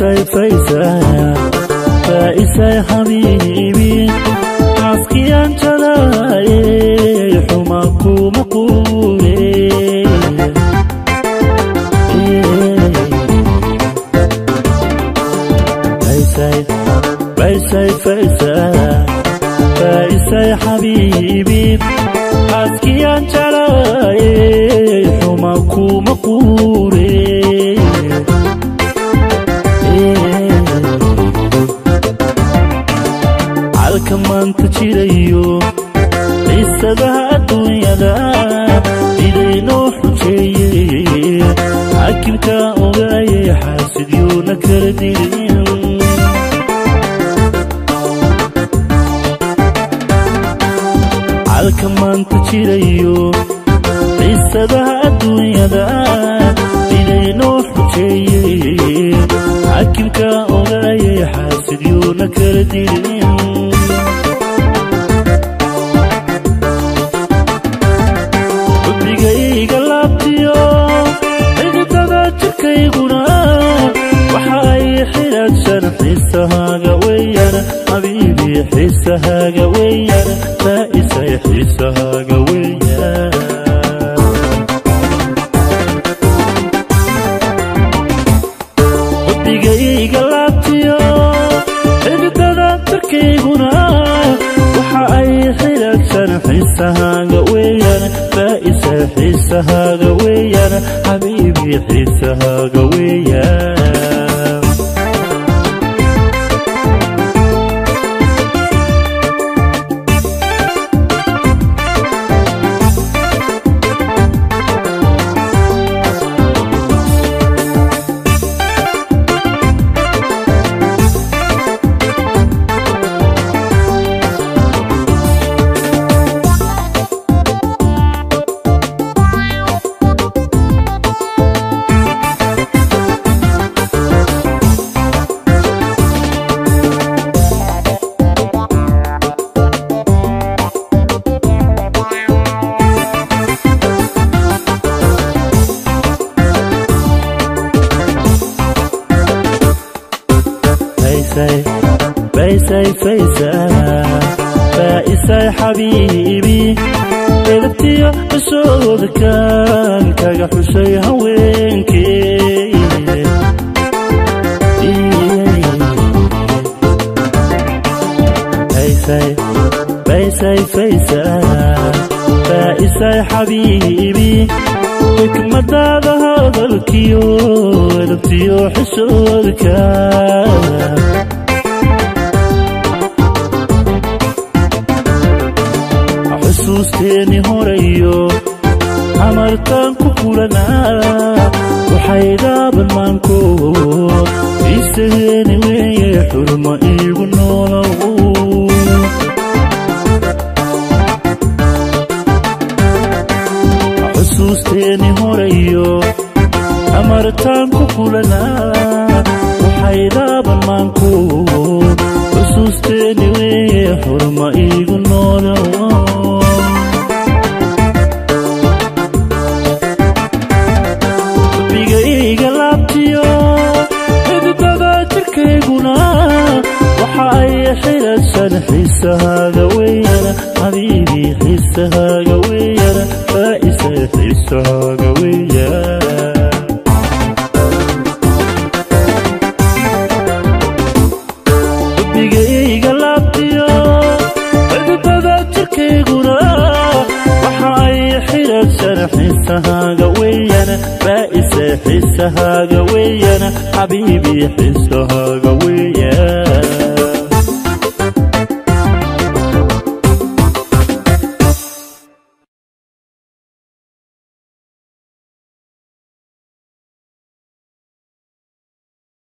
فايساي فايساي فايساي حبيبي عسكي انت لاي حما قوم فايساي فايساي فايساي فايساي حبيبي عسكي انت لاي حما قوم قوم maanta jirayo qiisadaha adduunyada idaynoo xujeeye xaakimka ogaaye xaasidyuuna kala dilin halka maanta jirayo qiisadaha adduunyada idaynoo xujeeye xaakimka ogaaye xaasidyuuna kala dilin jirkayguna waxa ay xidhaadsan xiisahaaga weeyaan xabiibi xiisahaaga weeyaan faa'isay xiisahaaga weeyaan xubigayga laabtiyo xididada jirkayguna waxa ay xidhaadsan xiisahaaga weeyaan faa'isay xiisahaaga weeyaan xabiibi xiisahaaga فايساي فايسا فايساي حبيبي إلبتي أشوف كان كاحوشي هاوينكي فايساي فايساي فايسا فايساي حبيبي لكن مدى هذا الكيو إلبتي أحوشي هاوينكي xusuusteeni horayo amartaan ku kulanaa waxay dhaaban maanko. Iisaheeni weeye xurma iigu noolow. Xusuusteeni horayo amartaan ku kulanaa waxay dhaaban حسها قويرة حبيبي حسها قويرة فائسة حسها قويرة حسها قويانا حبيبي حسها قويانا